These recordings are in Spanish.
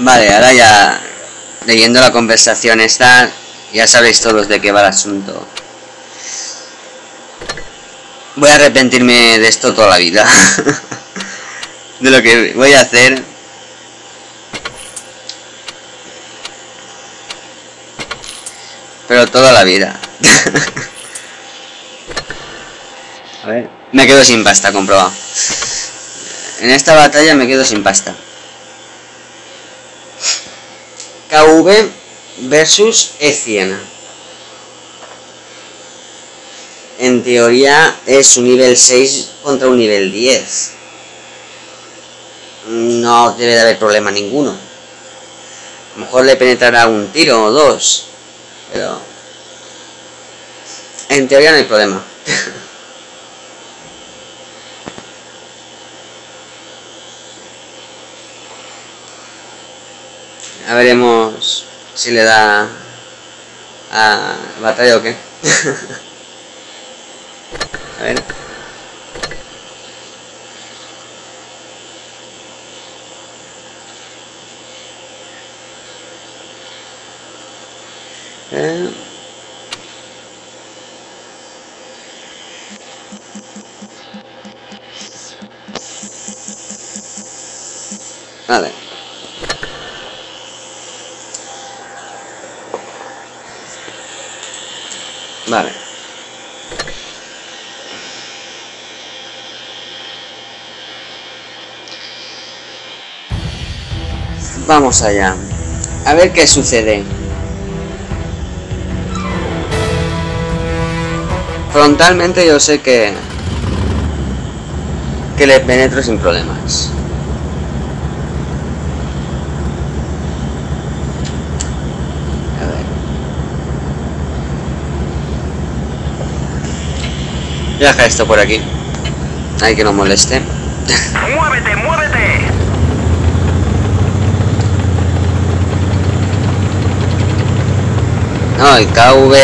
Vale, ahora ya leyendo la conversación esta, ya sabéis todos de qué va el asunto. Voy a arrepentirme de esto toda la vida. de lo que voy a hacer. Pero toda la vida. a ver, me quedo sin pasta, comprobado. En esta batalla me quedo sin pasta. KV versus E100. En teoría es un nivel 6 contra un nivel 10. No debe de haber problema ninguno. A lo mejor le penetrará un tiro o dos. Pero... En teoría no hay problema. A veremos si le da a batalla o qué. a ver. Eh. Vale. Vale. Vamos allá. A ver qué sucede. Frontalmente yo sé que... Que le penetro sin problemas. A ver. Voy a dejar esto por aquí. Hay que no moleste. ¡Muévete, muévete! No, el KV...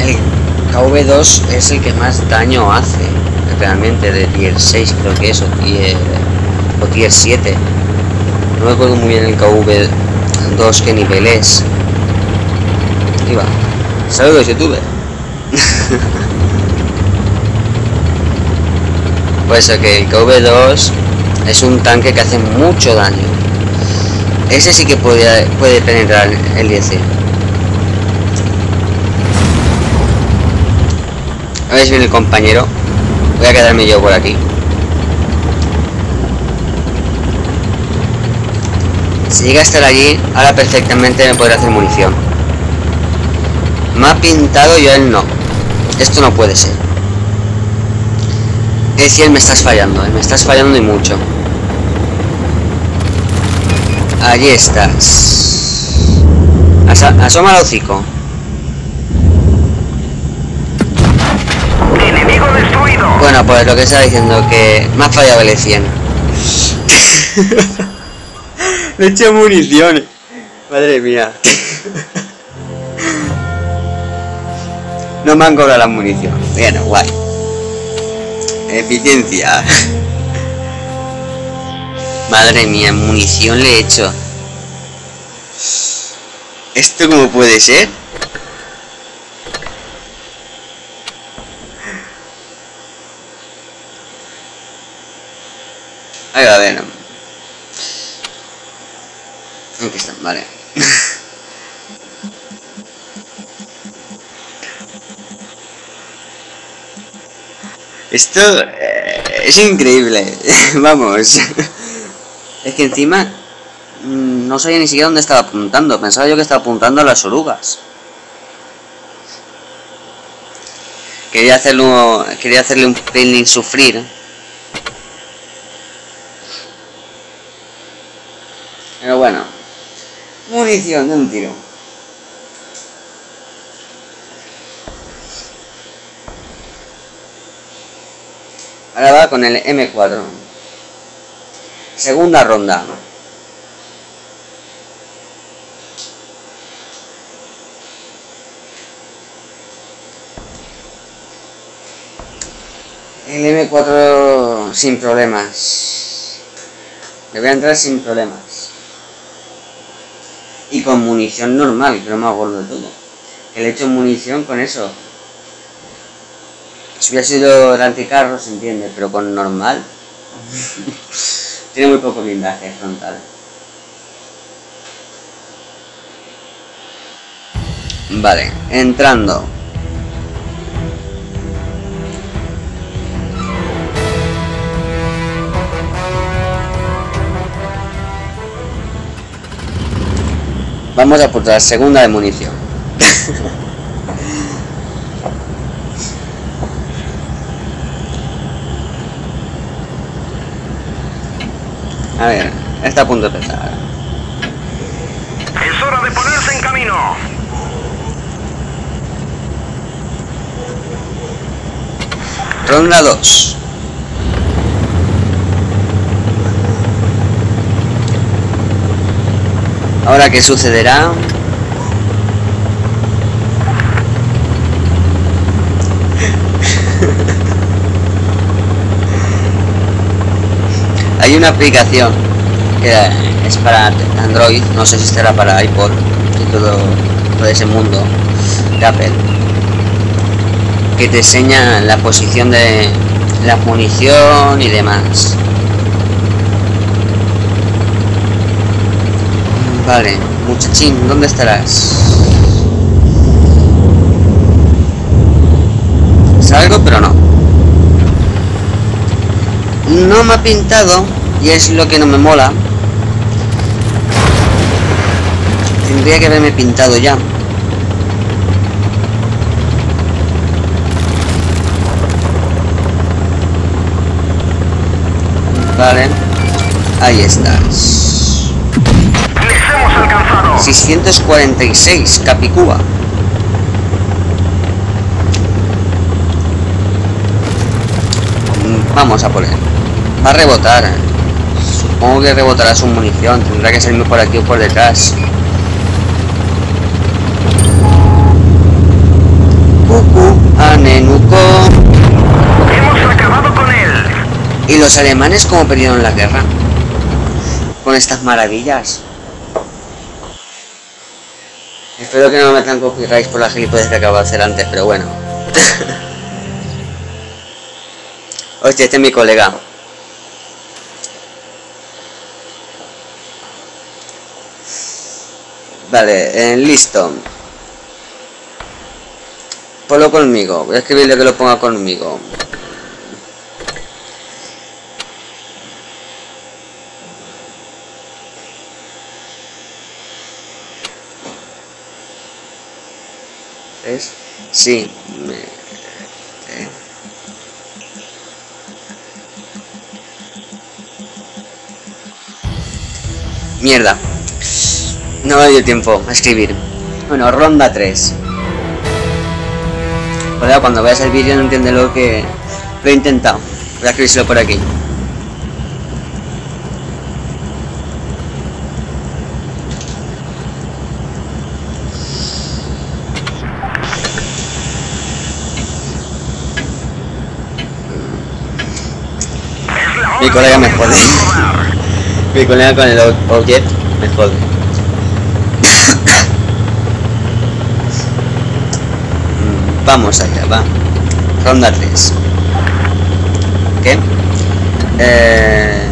El KV2 es el que más daño hace. Realmente, de tier 6 creo que es, o tier, o tier 7. No me acuerdo muy bien el KV2 qué nivel es. Iba. Saludos, youtuber. pues ok, el KV2 es un tanque que hace mucho daño. Ese sí que puede, puede penetrar el 10. A ver si viene el compañero. Voy a quedarme yo por aquí. Si llega a estar allí, ahora perfectamente me podrá hacer munición. Me ha pintado y él no. Esto no puede ser. Es decir, me estás fallando, ¿eh? me estás fallando y mucho. Allí estás. Asa asoma el hocico. ¡Enemigo destruido! Bueno, pues lo que estaba diciendo, que me ha fallado el 100 Le he hecho munición. Madre mía. No me han cobrado la munición. Bueno, guay. Eficiencia. Madre mía, munición le he hecho. ¿Esto cómo puede ser? Ahí va, ver. Aquí está, vale. Esto eh, es increíble. Vamos. Es que encima mm, no sabía ni siquiera dónde estaba apuntando. Pensaba yo que estaba apuntando a las orugas. Quería hacerlo, quería hacerle un pelín sufrir. Pero bueno. Munición de un tiro. Ahora va con el M4. Segunda ronda. El M4 sin problemas. Me voy a entrar sin problemas. Y con munición normal, que no me acuerdo de todo. El hecho munición con eso. Si hubiera sido el anticarro se entiende, pero con normal. Tiene muy poco blindaje frontal. Vale, entrando. Vamos a por la segunda de munición. a ver, está a punto de empezar. Es hora de ponerse en camino. Ronda 2. Ahora, ¿qué sucederá? Hay una aplicación que es para Android, no sé si estará para iPod y todo, todo ese mundo Apple, que te enseña la posición de la munición y demás. Vale, muchachín, ¿dónde estarás? Salgo, pero no. No me ha pintado, y es lo que no me mola. Tendría que haberme pintado ya. Vale. Ahí estás. Les hemos alcanzado. 646, Capicúa. Mm, Vamos a por él. Va a rebotar. Supongo que rebotará su munición. Tendrá que salirme por aquí o por detrás. Cucu, anenuco. Hemos acabado con él. ¿Y los alemanes cómo perdieron la guerra? Con estas maravillas. Espero que no me metan copyright por la gilipollas que acabo de hacer antes, pero bueno. Hostia, este es mi colega. Vale, eh, listo. Ponlo conmigo. Voy a escribirle que lo ponga conmigo. ¿Es? Sí. Me... eh. Mierda. No me dio tiempo a escribir. Bueno, ronda 3. Hola, cuando veas el vídeo no entiende lo que lo he intentado. Voy a escribírselo por aquí. Mi colega me jode. Mi colega con el Ojet me jode. Vamos allá, va. Ronda 3. ¿Qué? Eh...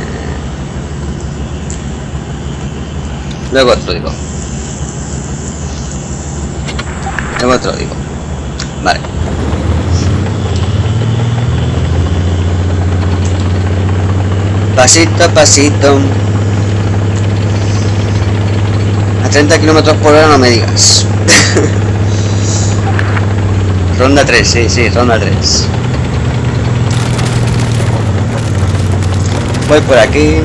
Luego otro digo. Luego otro digo. Vale. Pasito a pasito. A 30 kilómetros por hora no me digas. ronda 3, sí, sí, ronda 3. Voy por aquí.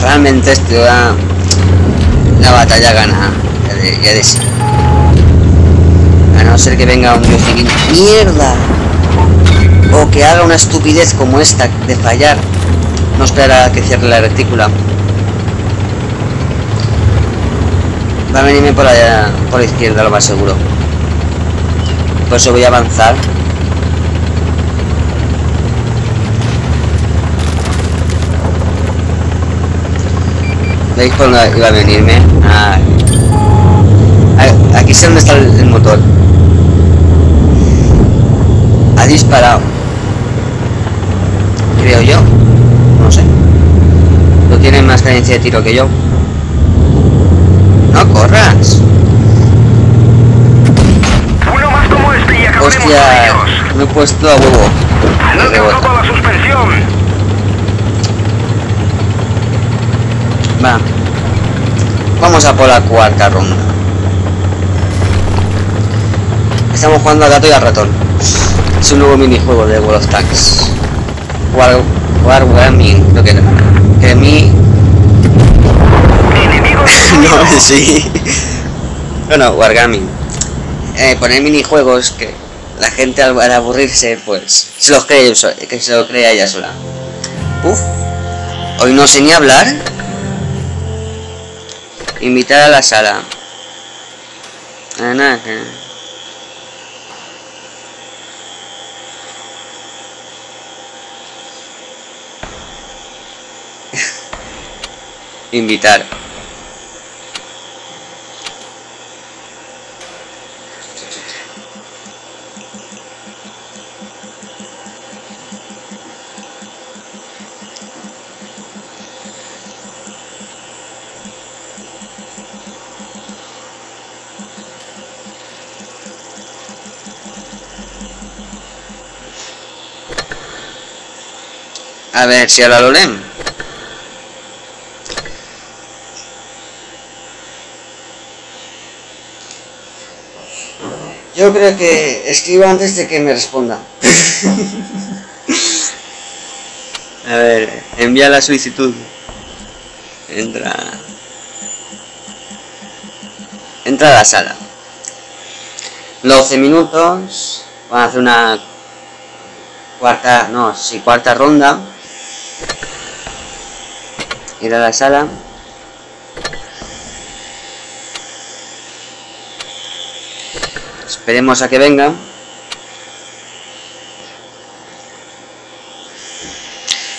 Realmente esto da la batalla gana. Ya de, ya sí. A no ser que venga un dios. ¡Mierda! O que haga una estupidez como esta de fallar. No esperar a que cierre la retícula. Va a venirme por allá, por la izquierda, lo más seguro. Por eso voy a avanzar. ¿Veis por dónde iba a venirme? Aquí sé dónde está el motor. Ha disparado. Creo yo. No sé. No tiene más cadencia de tiro que yo. No corras. Uno más como este y acabemos con Hostia, me he puesto a huevo. No te toco la suspensión. Va. Vamos a por la cuarta ronda. Estamos jugando al gato y al ratón. Es un nuevo minijuego de World of Tanks. War, Wargaming, creo que era. Que a mí... No, sí. Bueno, Wargaming. Eh, poner minijuegos que la gente al, al aburrirse, pues, se los cree, que se lo crea ella sola. Uf. Hoy no sé ni hablar. Invitar a la sala. Nada, que- Invitar. A ver si ahora lo leen. Yo creo que escribo antes de que me responda. A ver, envía la solicitud. Entra. Entra a la sala. 12 minutos. Van a hacer una cuarta, no, sí, cuarta ronda. Ir a la sala. Esperemos a que venga.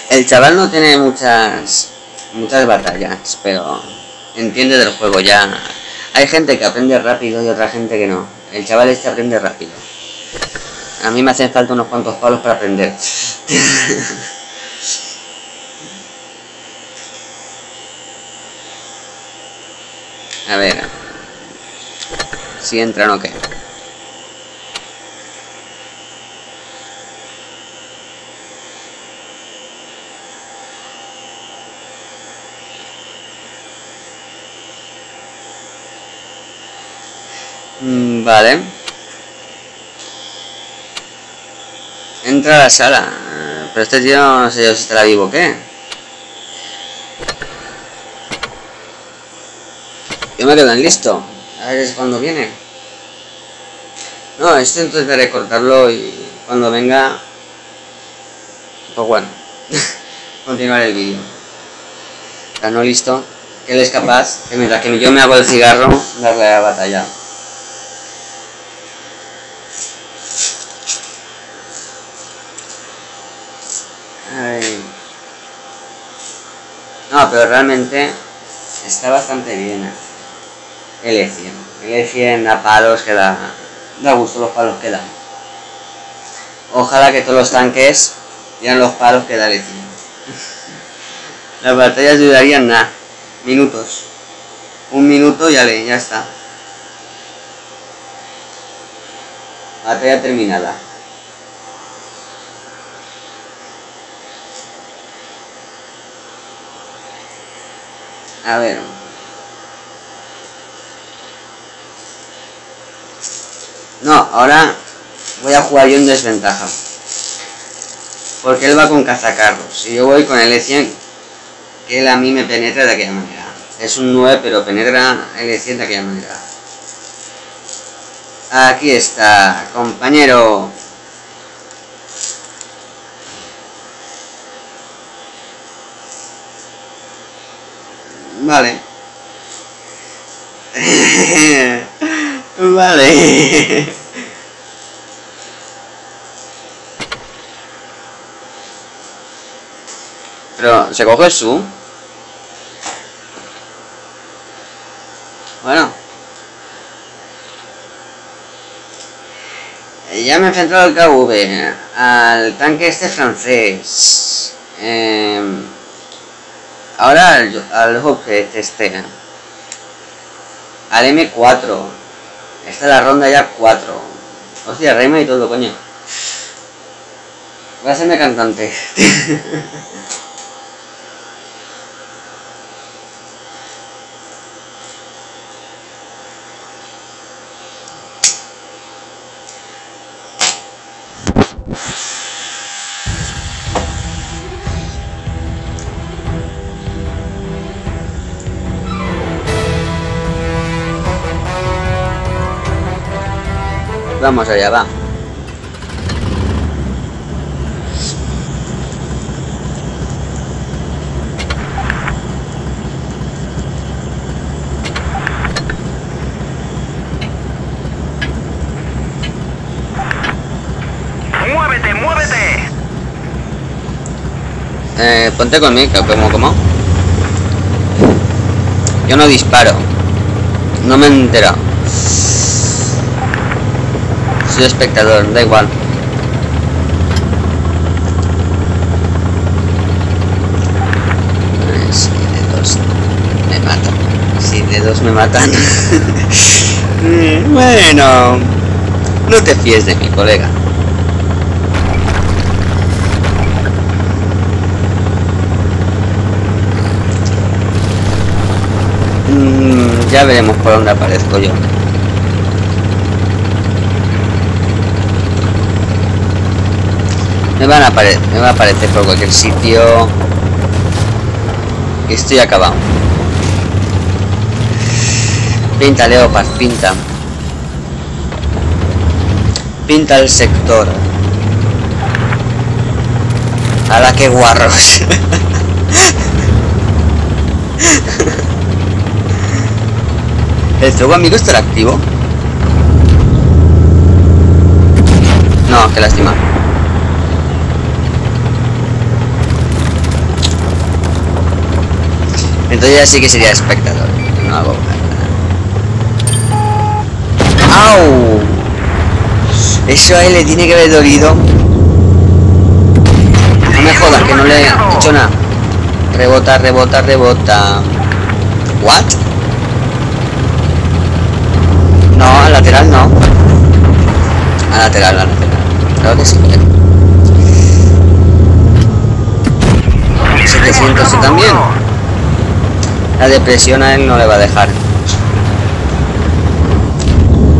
El chaval no tiene muchas muchas batallas, pero entiende del juego ya. Hay gente que aprende rápido y otra gente que no. El chaval este aprende rápido. A mí me hacen falta unos cuantos palos para aprender. A ver. Si entran o qué. Mm, Vale. Entra a la sala. Pero este tío no sé si estará vivo o qué. Me quedo en listo. A ver cuando viene. No, esto intentaré cortarlo y cuando venga... Pues bueno. Continuar el vídeo. Está no listo. Que él es capaz, que mientras que yo me hago el cigarro, darle a la batalla. No, pero realmente está bastante bien. Eh. L100. L100 a palos que da. Da gusto los palos que da. Ojalá que todos los tanques dieran los palos que da L100. Las batallas durarían nada. Minutos. Un minuto y ya, ya está. Batalla terminada. A ver. No, ahora voy a jugar yo en desventaja. Porque él va con cazacarros. Y yo voy con el E100. Que él a mí me penetra de aquella manera. Es un 9, pero penetra el E100 de aquella manera. Aquí está, compañero. Vale. Vale. Pero, ¿se coge su? Bueno. Eh, ya me he enfrentado al KV, al tanque este francés. Eh, ahora al, al este, este, al M4. Esta es la ronda ya 4. Hostia, reina y todo, coño. Voy a hacerme cantante. Vamos allá, va. ¡Muévete, muévete! Eh, ponte conmigo, como, como. Yo no disparo. No me he enterado. Soy espectador, da igual. Eh, Si de dos me matan. Si de dos me matan. Bueno. No te fíes de mi colega. Mm, ya veremos por dónde aparezco yo. Me van a aparecer, me va a aparecer por cualquier sitio. Estoy acabado. Pinta Leopard, pinta. Pinta el sector. A la que guarros. ¿El fuego amigo estará activo? No, qué lástima. Entonces ya sí que sería espectador. No hago nada. ¡Au! Eso a él le tiene que haber dolido. No me jodas, que no le he hecho nada. Rebota, rebota, rebota. ¿What? No, al lateral no. Al lateral, al lateral. Claro que sí. 700 también. La depresión a él no le va a dejar.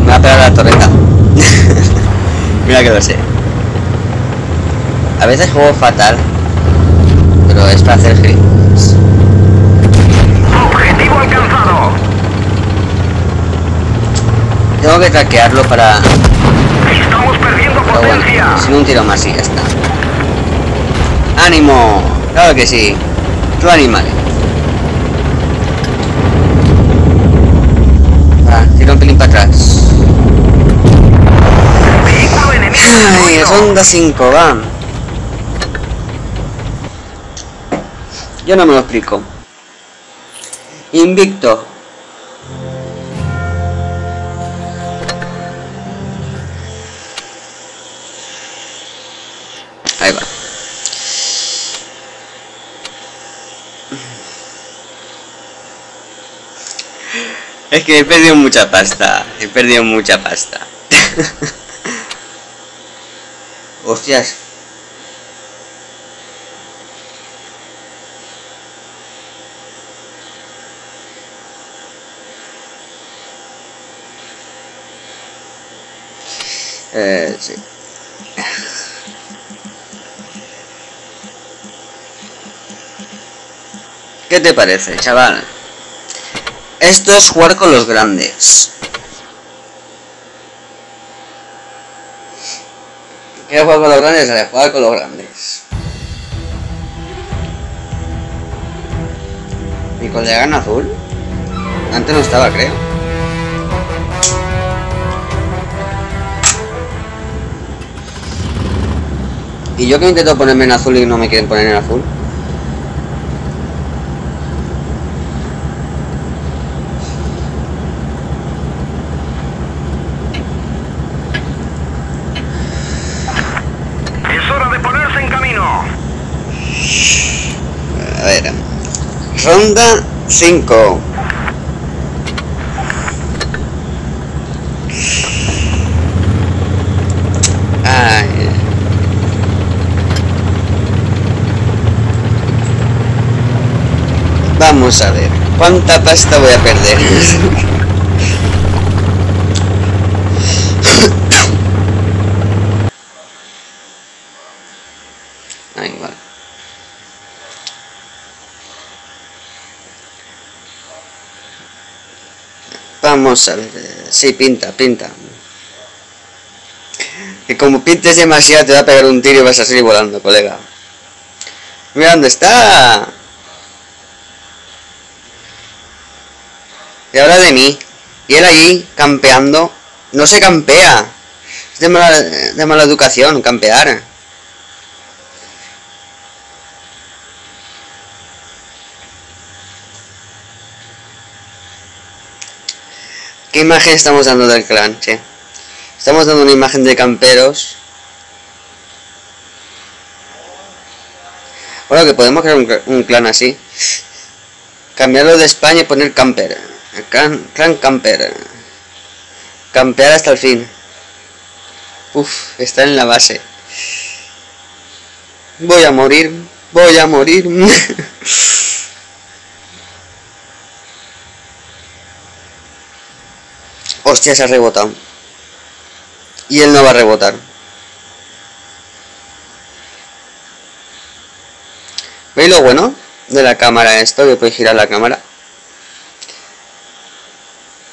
Me va a pegar la torreta. Mira que lo sé. A veces juego fatal. Pero es para hacer grills. ¡Objetivo alcanzado! Tengo que traquearlo para... ¡Estamos perdiendo Pero bueno, potencia! sin un tiro más y ya está. ¡Ánimo! Claro que sí. Tú animales. Va, tira un pelín para atrás. ¡Vehículo enemigo Ay, destruido! ronda 5, va. Yo no me lo explico. Invicto. Ahí va. Es que he perdido mucha pasta. He perdido mucha pasta. Hostias. Eh, sí. ¿Qué te parece, chaval? Esto es jugar con los grandes. ¿Quieres jugar con los grandes? Dale, jugar con los grandes. ¿Mi colega en azul? Antes no estaba, creo. Y yo que intento ponerme en azul y no me quieren poner en azul. Ronda 5. Ay. Vamos a ver. ¿Cuánta pasta voy a perder? Ahí va. Ver. Sí, pinta, pinta. Que como pintes demasiado te va a pegar un tiro y vas a seguir volando, colega. Mira dónde está. Y habla de mí. Y él allí, campeando. No se campea. Es de mala, de mala educación, campear. ¿Qué imagen estamos dando del clan, che? Estamos dando una imagen de camperos. Bueno, que podemos crear un, un clan así. Cambiarlo de España y poner camper. Clan, clan camper. Campear hasta el fin. Uf, está en la base. Voy a morir. Voy a morir. Hostia, se ha rebotado. Y él no va a rebotar. ¿Veis lo bueno de la cámara esto? Que puedes girar la cámara.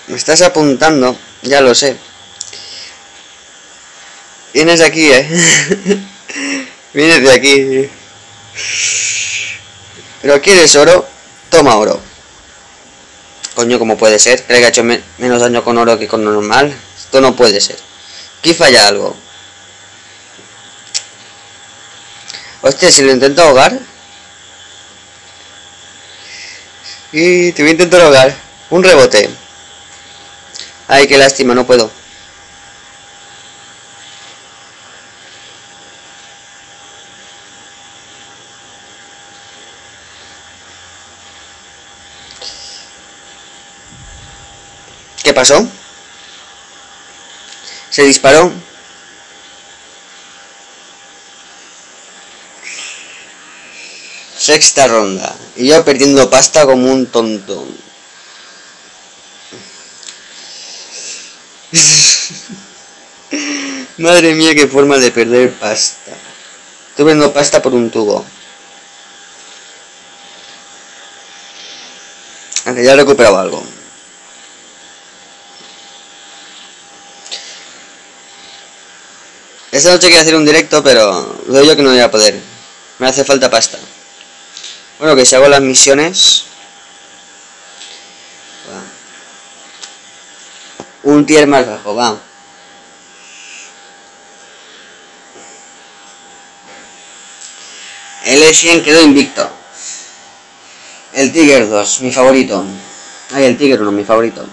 Me estás apuntando, ya lo sé. Vienes de aquí, eh. Vienes de aquí. Pero quieres oro, toma oro. Coño, ¿cómo puede ser? Creo que ha hecho me menos daño con oro que con normal. Esto no puede ser. Aquí falla algo. Hostia, si lo intento ahogar. Y te voy a intentar ahogar. Un rebote. Ay, qué lástima, no puedo. ¿Qué pasó? Se disparó. Sexta ronda. Y yo perdiendo pasta como un tonto. Madre mía, qué forma de perder pasta. Estoy perdiendo pasta por un tubo. Aunque ya he recuperado algo. Esta noche quiero hacer un directo, pero veo yo que no voy a poder. Me hace falta pasta. Bueno, que si hago las misiones... Un tier más bajo, va. El E100 quedó invicto. El Tiger 2, mi favorito. Ay, el Tiger 1, mi favorito.